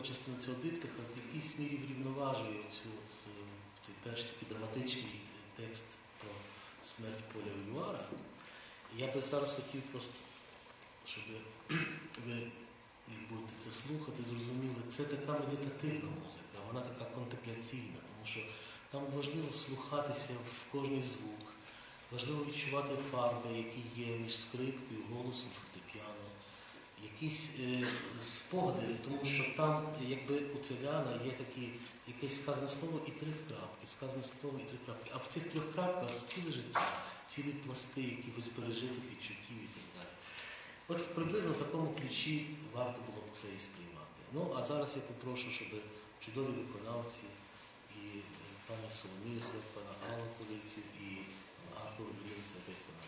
друга частина цього диптиха в якійсь мірі врівноважує цю е, цей перший такий драматичний текст про смерть Поля Олюара. Я би зараз хотів просто, щоб ви, як будете це слухати, зрозуміли, це така медитативна музика, вона така контемпляційна, тому що там важливо вслухатися в кожний звук, важливо відчувати фарби, які є між скрипкою, голосом, фортепіано, якісь е, спогади, тому що там, якби у Целяна є такі якесь сказане слово і три крапки, сказане слово і три крапки. А в цих трьох крапках ціле життя, цілі пласти якихось пережитих відчуттів і так далі. От приблизно в такому ключі варто було б це і сприймати. Ну а зараз я попрошу, щоб чудові виконавці і е, пані Соломія пана Алла Полиців і Артур Брін це виконали.